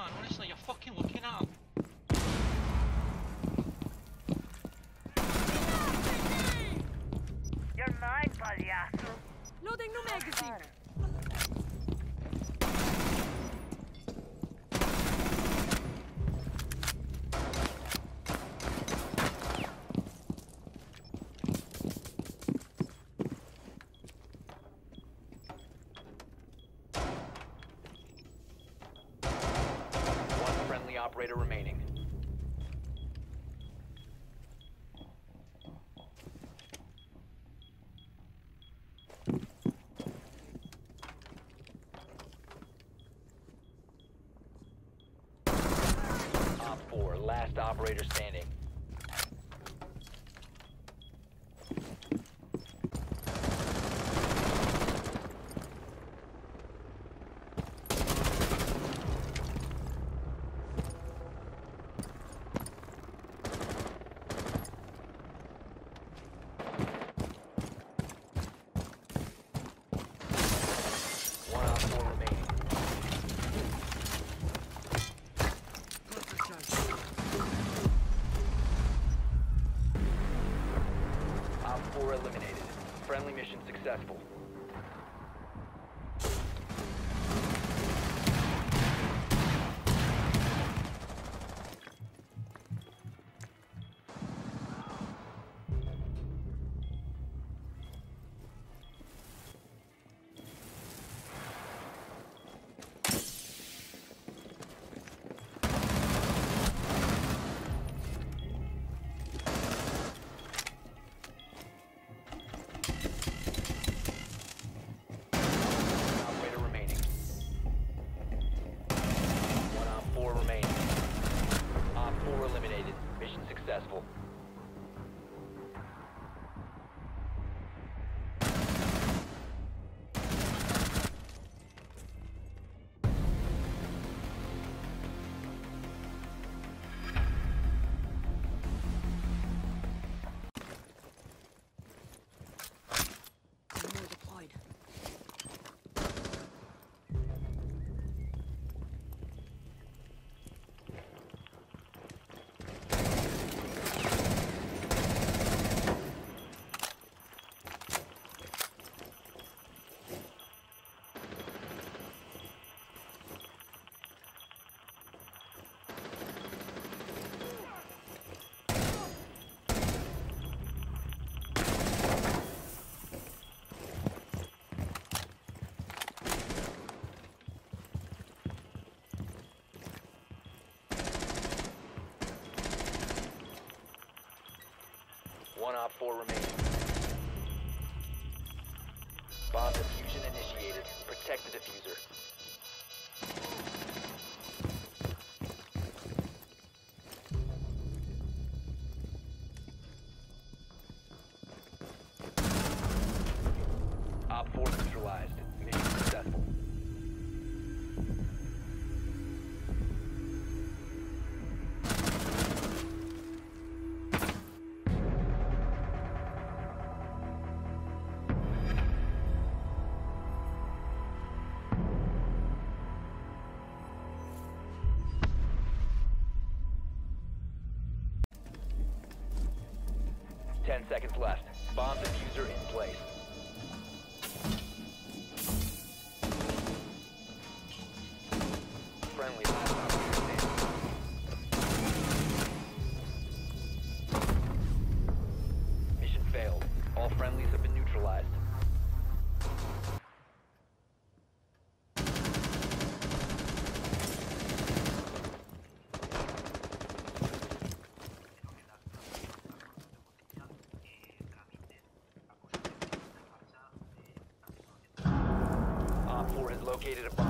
man. Honestly, you're fucking looking at him. You're mine, pagliasso. Loading new magazine. One friendly operator remaining. Op 4, last operator standing. Mission successful. One Op 4 remaining. Bomb diffusion initiated. Protect the defuser. Op 4 neutralized. Mission successful. Ten seconds left. Bomb defuser in place. Located a.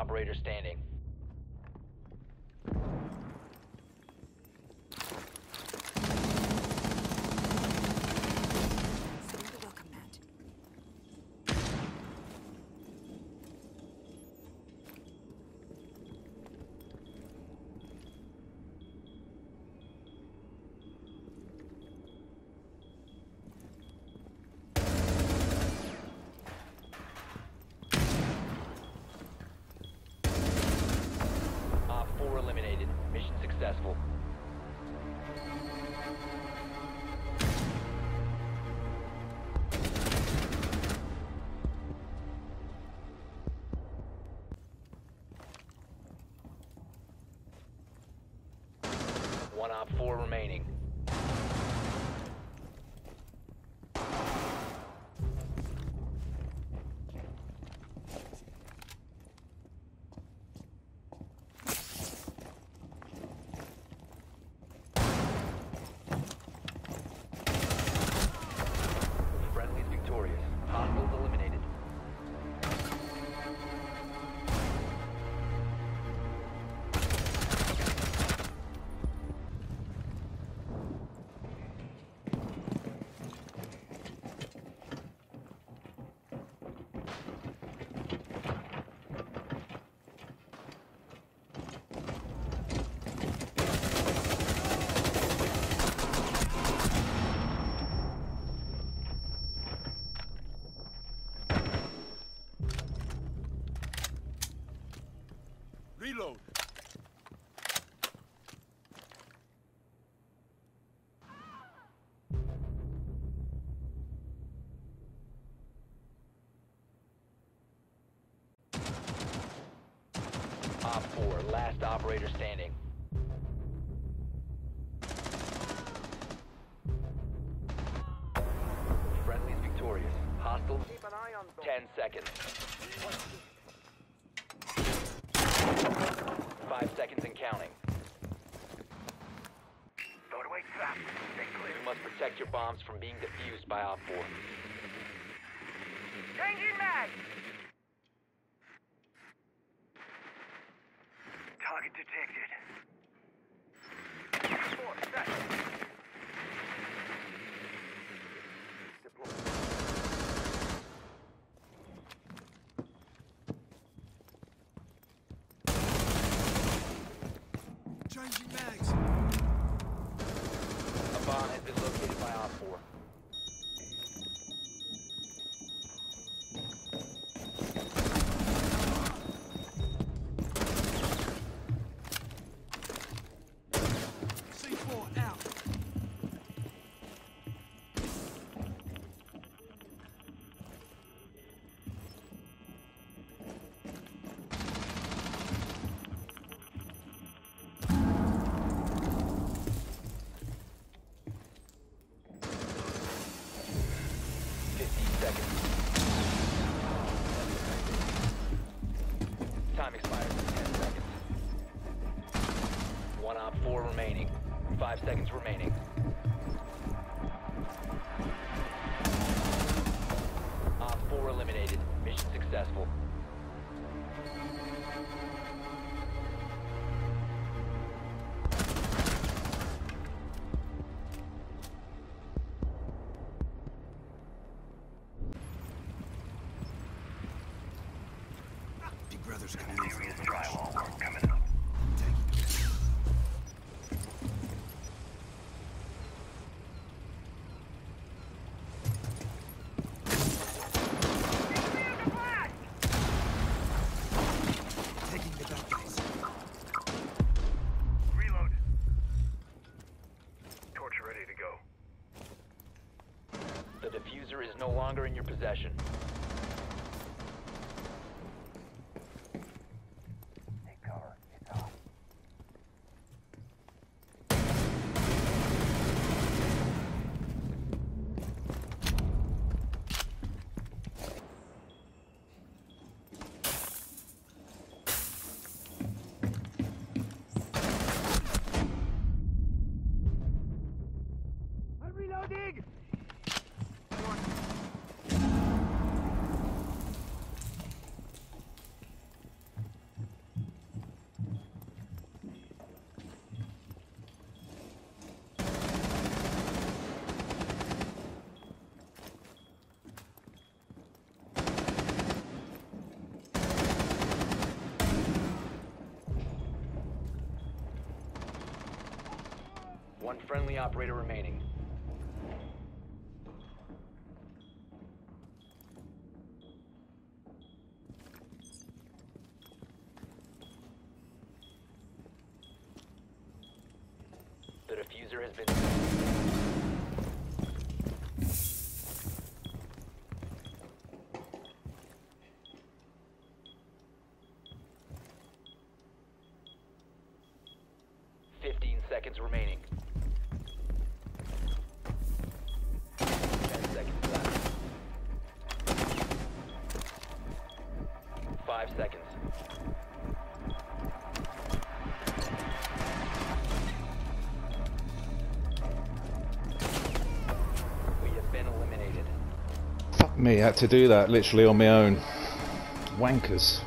Operator standing. Op 4 remaining. Op 4, last operator standing. Friendly's victorious. Hostiles. Keep an eye on 10 seconds. Five seconds and counting. Doorway trap. Stay clear. You must protect your bombs from being defused by Op 4. Changing mag. Target detected. Four, set. Remaining. Five seconds remaining. Op four eliminated. Mission successful. Brother's coming in Drywall work coming up. defuser is no longer in your possession. One friendly operator remaining. The defuser has been. Seconds remaining. Me, had to do that literally on my own. Wankers.